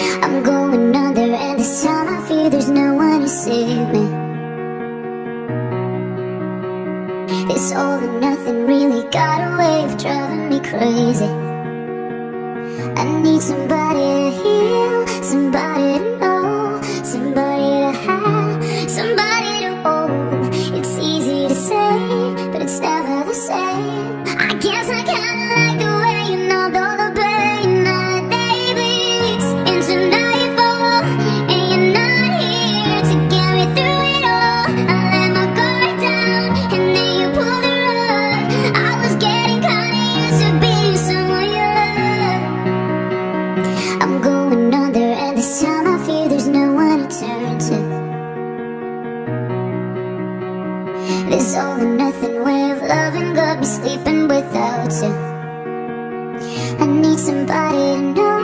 I'm going under and this time I fear there's no one to save me. This all or nothing really got a way of driving me crazy. I need somebody to heal, somebody to I'm going under and this time I fear there's no one to turn to. This all or nothing way of loving got me sleeping without you. I need somebody to know,